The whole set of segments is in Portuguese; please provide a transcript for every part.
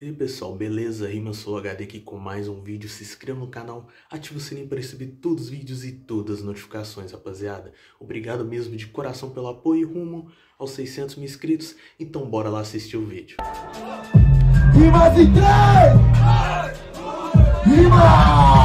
E aí pessoal, beleza? Rima sou HD aqui com mais um vídeo. Se inscreva no canal, ative o sininho para receber todos os vídeos e todas as notificações, rapaziada. Obrigado mesmo de coração pelo apoio e rumo aos 600 mil inscritos. Então bora lá assistir o vídeo. Rima de três! Rima!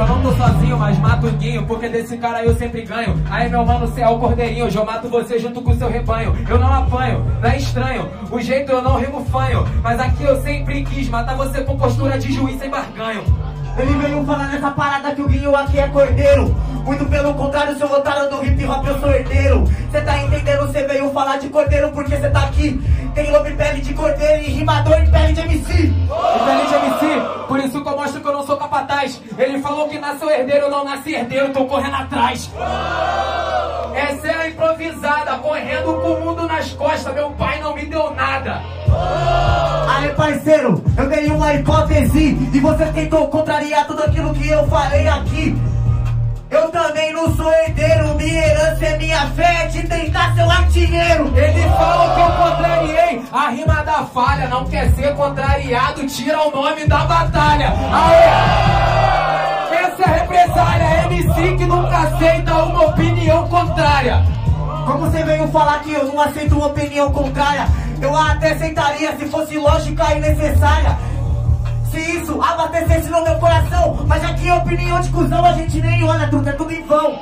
Caralho! Eu não tô sozinho, mas mato o guinho Porque desse cara eu sempre ganho. Aí meu mano, cê é o cordeirinho Hoje eu mato você junto com seu rebanho. Eu não apanho, não é estranho O jeito eu não rimo fanho. Mas aqui eu sempre quis matar você com postura de juiz sem barganho. Ele veio falar nessa parada que o Guinho aqui é cordeiro. Muito pelo contrário, seu otário do hip hop eu sou herdeiro. Cê tá entendendo, cê veio falar de cordeiro porque cê tá aqui Tem lobo em pele de cordeiro e rimador em pele de MC E pele de MC, por isso que eu mostro que eu não sou capataz. Ele falou que nasceu herdeiro, eu não nasci herdeiro, tô correndo atrás. Essa é a improvisada, correndo com o mundo nas costas. Meu pai não me deu nada. Aí parceiro, eu dei uma hipótese E você tentou contrariar tudo aquilo que eu falei aqui eu também não sou herdeiro, minha herança é minha fé de tentar ser um artilheiro. Ele falou que eu contrariei a rima da falha. Não quer ser contrariado, tira o nome da batalha. Aê! Essa é represália, MC que nunca aceita uma opinião contrária. Como você veio falar que eu não aceito uma opinião contrária, eu até aceitaria se fosse lógica e necessária. Se isso abatecesse no meu coração, mas aqui é opinião de cuzão, a gente nem olha, truta, é tudo em vão.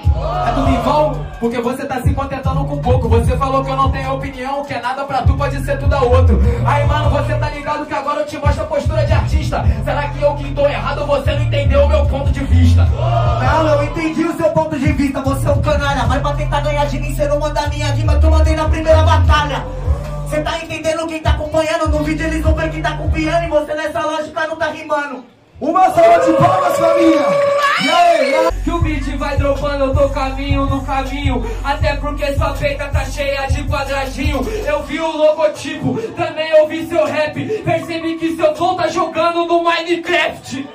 É tudo em vão? Porque você tá se contentando com pouco. Você falou que eu não tenho opinião, que é nada pra tu, pode ser tudo a outro. Aí, mano, você tá ligado que agora eu te mostro a postura de artista. Será que eu que tô errado você não entendeu o meu ponto de vista? Não, eu entendi o seu ponto de vista, você é um canalha, mas pra tentar ganhar de mim, você não manda minha rima que eu mandei na primeira batalha. Cê tá entendendo quem tá acompanhando? No vídeo eles vão ver quem tá copiando e você nessa lógica não tá rimando. Uma salva de palmas, família! E aí, e aí? Que o beat vai dropando, eu tô caminho no caminho. Até porque sua peita tá cheia de quadradinho. Eu vi o logotipo, também ouvi seu rap. Percebi que seu flow tá jogando no Minecraft.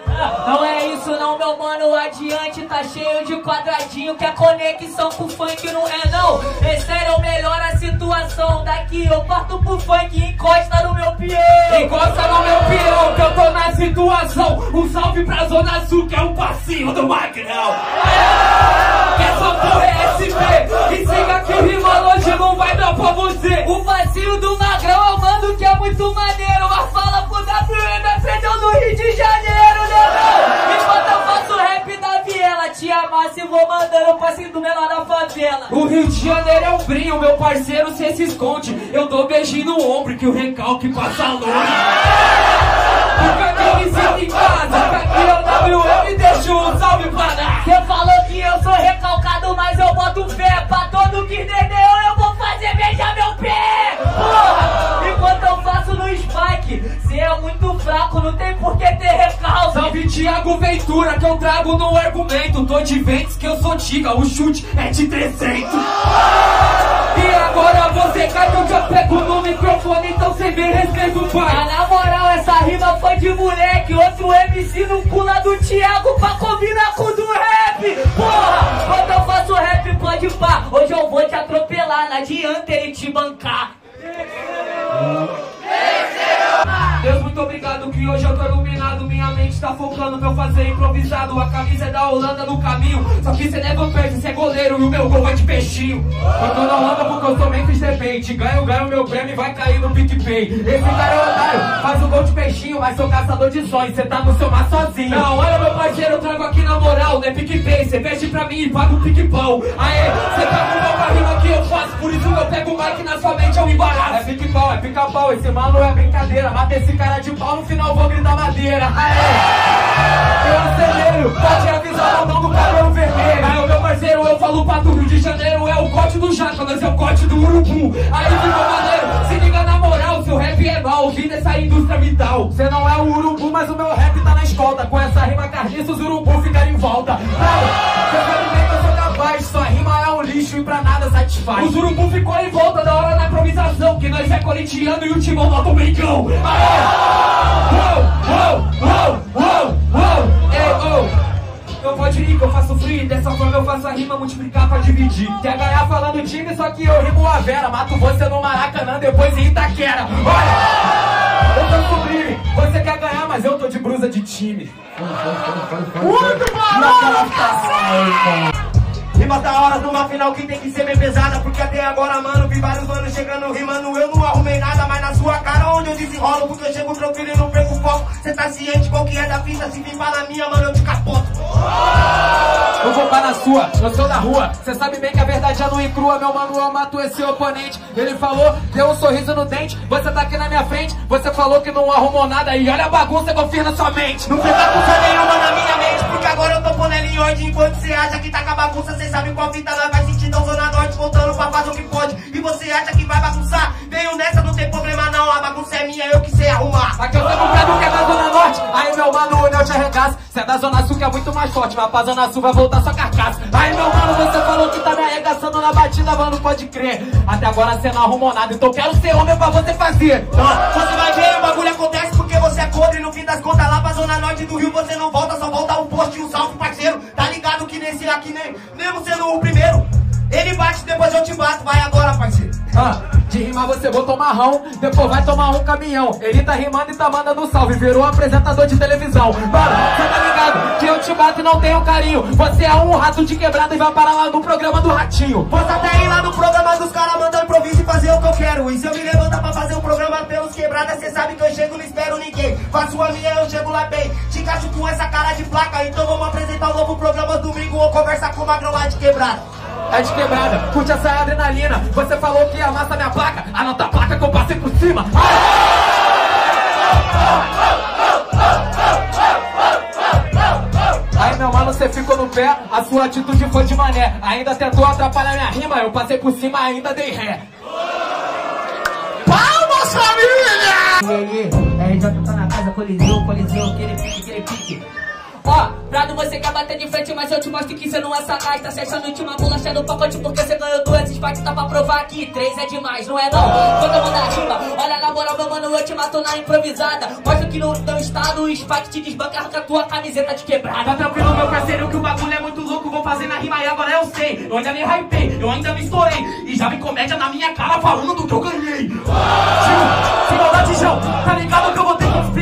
Não é isso não, meu mano, adiante tá cheio de quadradinho Que a conexão com o funk não é não Esse era o melhor a situação Daqui eu parto pro funk e encosta no meu peão Encosta no meu peão que eu tô na situação Um salve pra Zona Sul que é um passinho do Magrão. Que essa porra é SP E siga que o rima hoje não vai dar pra você. O vazio do magrão eu mando que é muito maneiro. Mas fala pro WM, aprendeu no Rio de Janeiro, né? Enquanto eu faço rap da viela Te amasse e vou mandando passinho do menor da favela. O Rio de Janeiro é um brinho, meu parceiro cê se esconde. Eu dou beijinho no ombro que o recalque passa longe. Porque sinto em casa aqui é o WM deixa um salve pra dar Cê falou que eu sou recalcado, mas eu boto fé. Pra todo que entendeu eu vou fazer beijar meu pé. Porra, enquanto eu faço no spike Cê é muito fraco, não tem por que ter recalque. Salve Thiago Ventura que eu trago no argumento. Tô de ventes que eu sou tiga, o chute é de 300 E agora você cai que eu já pego no microfone Então cê me respeita o pai de moleque Outro MC no pula do Thiago pra combinar com o do rap. Porra, quando eu faço rap pode pá. Hoje eu vou te atropelar, não adianta ele te bancar muito obrigado que hoje eu tô iluminado Minha mente tá focando pra eu fazer improvisado. A camisa é da Holanda no caminho. Só que cê leva perto, cê é goleiro E o meu gol vai de peixinho. Eu tô na Holanda porque eu sou Memphis Depende Ganho, ganho meu prêmio e vai cair no PicPay. Esse cara é otário, faz o gol de peixinho Mas sou caçador de sonhos, cê tá no seu mar sozinho. Não, olha meu parceiro, eu trago aqui na moral Não é PicPay, cê veste pra mim e paga o pique-pão Aê, cê tá com mal com a rima que eu faço Por isso eu pego o mic na sua mente, eu embaraço. É pique-pau, é pica-pau, esse mano é brincadeira. Mata esse cara de pau, no final vou gritar madeira. Aê, eu acelero, pode avisar o mão do cabelo vermelho. Aí, meu parceiro, eu falo pra tu, Rio de Janeiro é o corte do jaca, nós é o corte do urubu. Aí ficou maneiro, se liga na moral, seu rap é mal, ouvindo essa indústria vital. Cê não é o urubu, mas o meu rap tá na escolta. Com essa rima carniça, os urubu ficaram em volta. Não, bem que eu sou capaz, sua rima é um lixo e pra nada satisfaz. Os urubu ficou em volta uou, uou, uou, ei, oh. Não pode pode ir que eu faço free. Dessa forma eu faço a rima multiplicar pra dividir. Quer ganhar falando time, só que eu rimo a Vera. Mato você no Maracanã, depois em Itaquera. Olha! Eu tô sublime. Você quer ganhar, mas eu tô de brusa de time. Muito bom! Rima da hora numa final que tem que ser bem pesada Porque até agora, mano, vi vários manos chegando rimando Eu não arrumei nada, mas na sua cara onde eu desenrolo Porque eu chego tranquilo e não perco foco. Cê tá ciente qual que é da fita Se vir na minha, mano, eu te capoto. Eu vou para na sua, eu sou da rua. Cê sabe bem que a verdade é nua e crua Meu mano, eu mato esse oponente. Ele falou, deu um sorriso no dente Você tá aqui na minha frente. Você falou que não arrumou nada E olha a bagunça que eu fiz na sua mente. Não fez bagunça tô ordem Enquanto cê acha que tá com a bagunça Cê sabe qual fita nós vai sentir. Então Zona Norte voltando pra fazer o que pode. E você acha que vai bagunçar? Venho nessa, não tem problema não. A bagunça é minha, eu que sei arrumar. Aqui eu sei comprado que é da Zona Norte. Aí meu mano, eu te arregaço Cê é da Zona Sul que é muito mais forte. Mas pra Zona Sul vai voltar sua carcaça. Aí meu mano, você falou que tá me arregaçando na batida Mano, pode crer. Até agora cê não arrumou nada Então quero ser homem pra você fazer. Ó, Você vai ver, o bagulho acontece porque você é podre. No fim das contas, lá pra zona norte do Rio Você não volta, só volta parceiro Tá ligado que nesse aqui, nem, mesmo sendo o primeiro Ele bate, depois eu te bato. Vai agora, parceiro Ah, de rimar você botou marrão, depois vai tomar um caminhão. Ele tá rimando e tá mandando salve, virou apresentador de televisão. Mano, cê tá ligado que eu te bato e não tenho carinho. Você é um rato de quebrada e vai parar lá no programa do Ratinho. Posso até ir lá no programa dos caras mandar improviso e fazer o que eu quero E se eu me levantar pra fazer um programa pelos quebradas Cê sabe que eu chego, não espero ninguém Faço a minha, eu chego lá bem Te encaixo com essa cara de placa Então vamos apresentar um novo programa domingo Ou conversar com o magrão lá de quebrada É de quebrada, curte essa adrenalina. Você falou que ia amassar minha placa, anota a placa que eu passei por cima. Aí meu mano, você ficou no pé, a sua atitude foi de mané. Ainda tentou atrapalhar minha rima, eu passei por cima, ainda dei ré. Palmas, família! E aí, RJ tá na casa, coliseu, coliseu, aquele pique, aquele pique. Ó, Prado, você quer bater de frente, mas eu te mostro que cê não é sagaz. Tá se achando última bolacha no pacote porque você ganhou duas spikes. Tá pra provar que três é demais, não é não? Quando eu mandar rima, olha na moral, meu mano, eu te mato na improvisada. Mostra que no teu estado o spike te desbanca, arranca tua camiseta de Tá quebrada. tranquilo, meu parceiro, que o bagulho é muito louco. Vou fazer na rima e agora eu sei. Eu ainda me hypei, eu ainda me estourei. E já vi comédia na minha cara falando do que eu ganhei. Tio, sem maldade, João, tá ligado que eu vou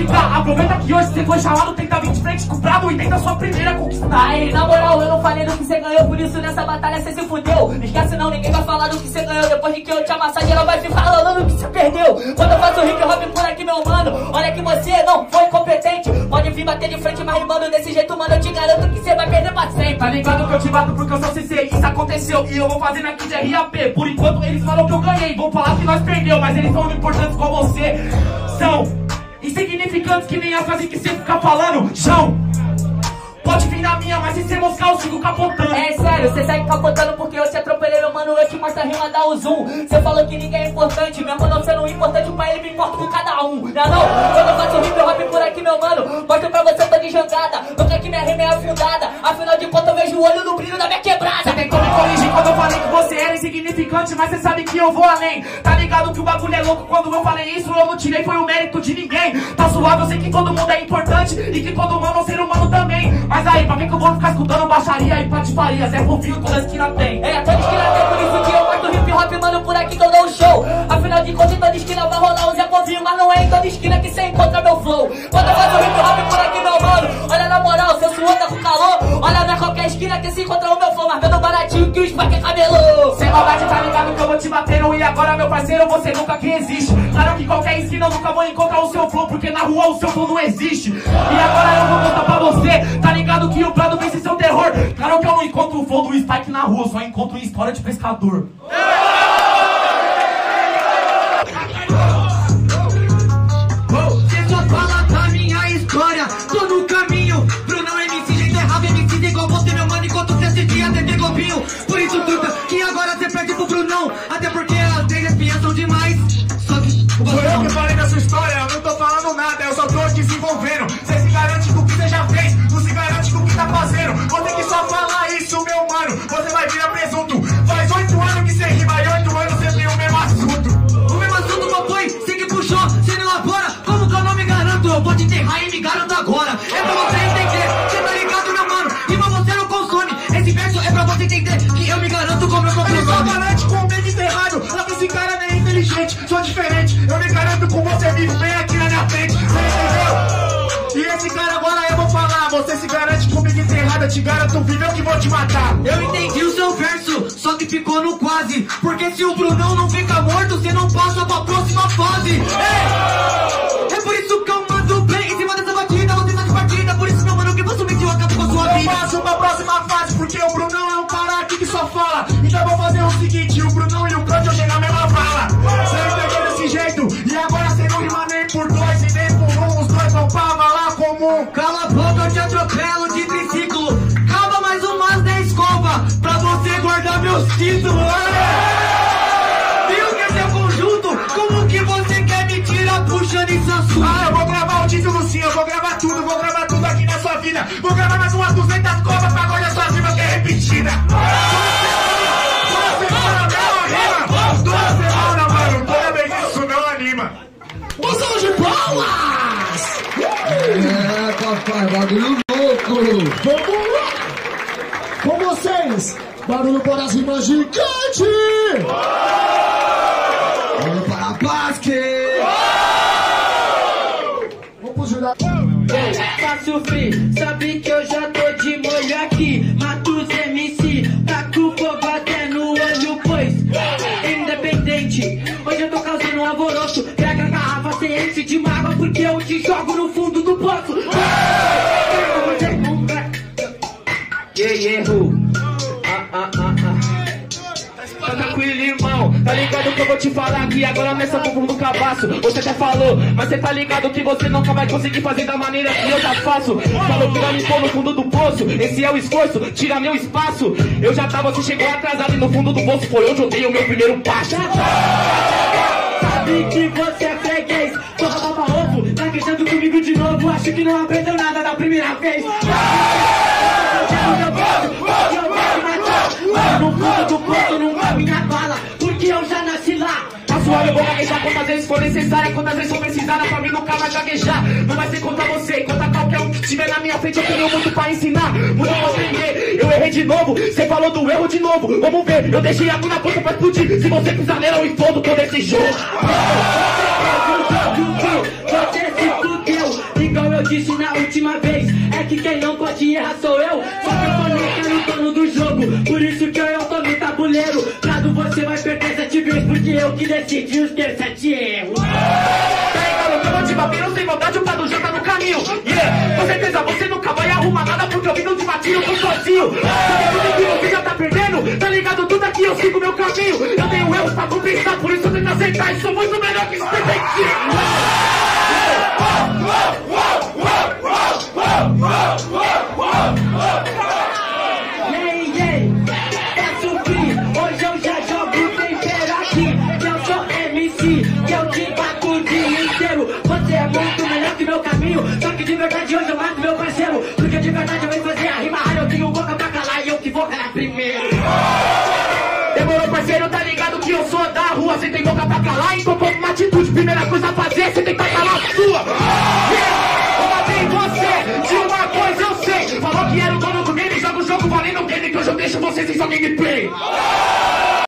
explicar. Aproveita que hoje você foi chamado, tenta vir de frente com o Prado e tenta sua primeira conquistar. Aí, na moral, eu não falei do que você ganhou, por isso nessa batalha você se fudeu. Esquece não, ninguém vai falar do que você ganhou. Depois de que eu te amassar, geral vai ficar falando do que você perdeu. Quando eu faço hip hop por aqui, meu mano, olha que você não foi competente. Pode vir bater de frente, mas rimando desse jeito, mano, eu te garanto que você vai perder pra sempre. Tá ligado que eu te bato porque eu sou CC, isso aconteceu e eu vou fazendo aqui de RAP. Por enquanto eles falam que eu ganhei, vão falar que nós perdeu, mas eles são importantes com você. São insignificantes que nem frase que você fica falando. João, pode vir na minha, mas se você moscar eu sigo capotando. É sério, você segue capotando porque eu mano, eu te mostro a rima, dá o zoom. Você falou que ninguém é importante, mesmo não sendo importante pra ele, me importa com cada um. Não é não? Eu faço hip hop por aqui, meu mano, mostro pra você, eu tô de jangada. Nunca que minha rima é afundada, afinal de contas eu vejo o olho no brilho da minha quebrada. Você tentou me corrigir quando eu falei que você era insignificante, mas você sabe que eu vou além. Tá ligado que o bagulho é louco quando eu falei isso, eu não tirei, foi o mérito de ninguém. Tá suave, eu sei que todo mundo é importante e que todo humano é um ser humano também. Mas aí, pra que que eu vou ficar escutando baixaria e patifaria? Zé Fofinho toda esquina tem. É, toda esquina tem, por isso que eu hip hop, mano, por aqui que eu dou um show. Afinal de contas, em toda esquina vai rolar um Zé Povinho, mas não é em toda esquina que você encontra meu flow. Quando eu faço hip hop por aqui, meu mano, olha na moral, seu suor tá com calor. Olha na qualquer esquina que se encontra o meu flow, mas vendo baratinho que o Spike é cabelo. Sem maldade, tá ligado que eu vou te bater E agora, meu parceiro, você nunca que existe Claro que qualquer esquina eu nunca vou encontrar o seu flow Porque na rua o seu flow não existe E agora eu vou contar pra você Tá ligado que o Prado vence seu terror Claro que eu não encontro o flow do Spike na rua Só encontro história de pescador Cê te garanto, vive eu que vou te matar. Eu entendi o seu verso, só que ficou no quase. Porque se o Brunão não fica morto, você não passa pra próxima fase. É, é por isso que eu mando bem em cima dessa batida, você tá de partida. Por isso, meu mano, que você mentiu, acaba com a sua Eu vida. passo pra próxima fase, porque o Brunão é um cara aqui que só fala. Então vou fazer o seguinte, o Brunão e o Cante hoje na mesma bala. Cê entendeu desse jeito, e agora cê não rima nem por dois e nem por um, os dois vão pra vala comum. Cala guardar meus títulos. É! Viu que é o conjunto? Como que você quer me tirar puxando isso assunto? Ah, eu vou gravar o título sim, eu vou gravar tudo, vou gravar tudo aqui na sua vida. Vou gravar mais umas 200 cobras pra guardar sua rima que é repetida. Uma salva de palmas! É, papai, bagulho louco! Vamos lá! Com vocês, barulho para as rimas gigantes! Barulho para a basque! Vamos Juliano. Faço free, sabe que eu já tô de molho aqui. Mato os MC, taco fogo até no olho, pois independente. Hoje eu tô causando um alvoroço. Pega a garrafa, cê enche de mágoa, porque eu te jogo no fundo do poço. Yeah, yeah, ah. Tá tranquilo, irmão. Tá ligado que eu vou te falar aqui agora nessa bumbum do cabaço. Você até falou, mas você tá ligado que você nunca vai conseguir fazer da maneira que eu já faço. Falou que me pôr no fundo do poço. Esse é o esforço, tira meu espaço. Eu já tava, você chegou atrasado e no fundo do poço foi onde eu dei o meu primeiro passo. Sabe que você é freguês, porra baba ovo. Tá queixando comigo de novo, acho que não aprendeu nada da primeira vez. No fundo do poço não Suave, eu vou gaguejar quantas vezes for necessária, quantas vezes for precisada, pra mim nunca vai gaguejar. Não vai ser contra você, contra qualquer um que estiver na minha frente, eu tenho muito pra ensinar, muito pra aprender. Eu errei de novo, você falou do erro de novo. Vamos ver, eu deixei a na ponta pra explodir. Se você pisar nela, eu explodo todo esse jogo. Você se fudeu, igual eu disse na última vez. É que quem não pode errar sou eu. Só que eu tô no dono do jogo. Por isso que porque eu que decidi os teus sete erros. Tá? Que eu vou te bater sem vontade, o Cadu já tá no caminho. Yeah, com certeza você nunca vai arrumar nada, porque eu vim de batinho, eu tô sozinho. Porque tudo que você já tá perdendo, tá ligado? Tudo aqui eu sigo meu caminho. Eu tenho erros pra compensar, por isso eu tento aceitar. E sou muito melhor que esse Yay, inteiro Você é muito melhor que meu caminho. Só que de verdade hoje eu mato meu parceiro. Porque de verdade eu venho fazer a rima rara. Eu tenho boca pra calar e eu que vou calar primeiro. Demorou parceiro, tá ligado que eu sou da rua. Você tem boca pra calar, então toma uma atitude. Primeira coisa a fazer, você tem que calar a sua. Yeah! Você, de uma coisa eu sei. Falou que era o dono do game, joga jogo valendo game Que hoje eu deixo vocês sem só gameplay